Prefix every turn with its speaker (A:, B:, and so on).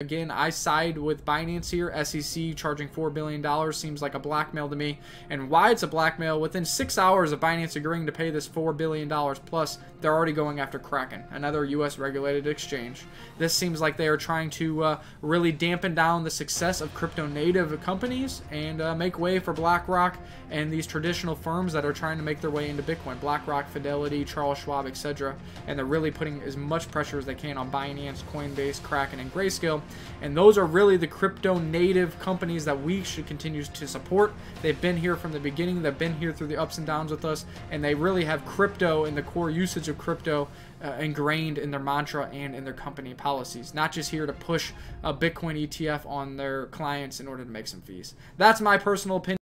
A: Again, I side with Binance here. SEC charging $4 billion seems like a blackmail to me. And why it's a blackmail, within six hours of Binance agreeing to pay this $4 billion plus, they're already going after Kraken, another U.S. regulated exchange. This seems like they are trying to uh, really dampen down the success of crypto native companies and uh, make way for BlackRock and these traditional firms that are trying to make their way into Bitcoin. BlackRock, Fidelity, Charles Schwab, etc. And they're really putting as much pressure as they can on Binance, Coinbase, Kraken, and Grayscale and those are really the crypto native companies that we should continue to support. They've been here from the beginning, they've been here through the ups and downs with us, and they really have crypto and the core usage of crypto uh, ingrained in their mantra and in their company policies. Not just here to push a Bitcoin ETF on their clients in order to make some fees. That's my personal opinion.